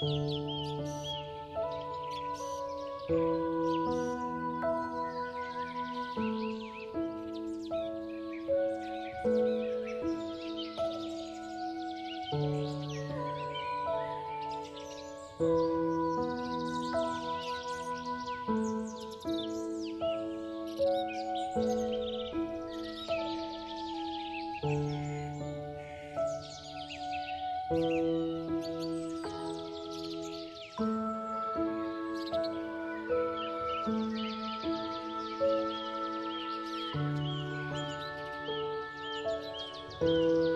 Música Música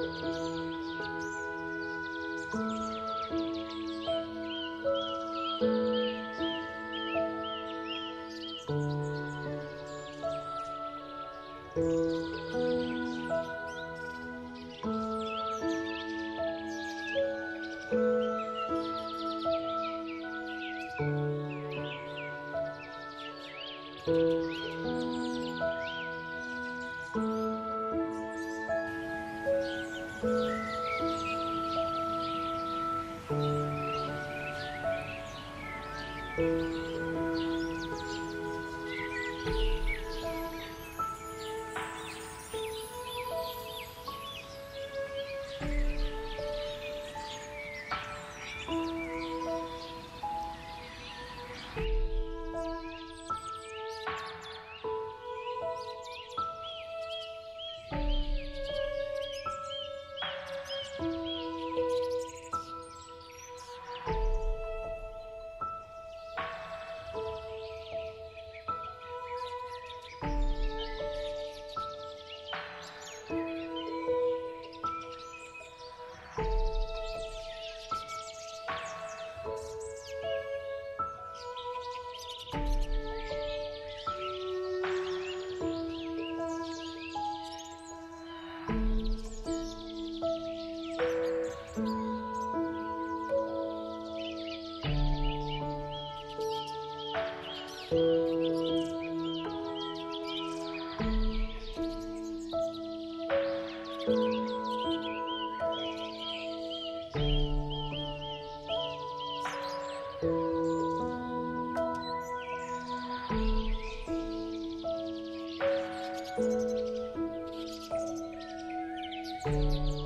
Música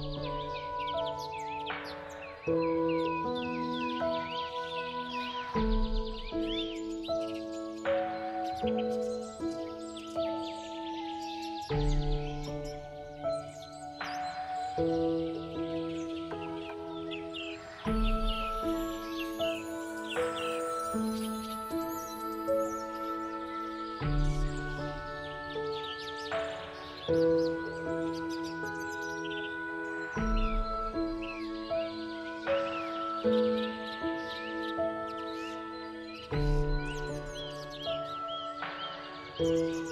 Música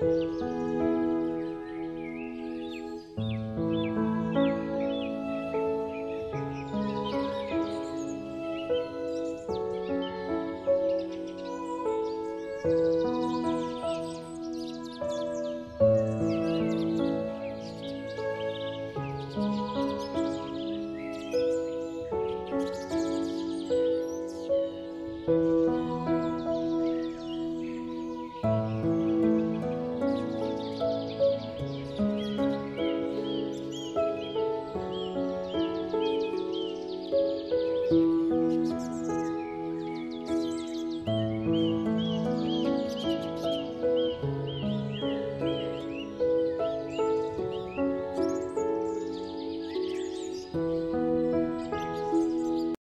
Música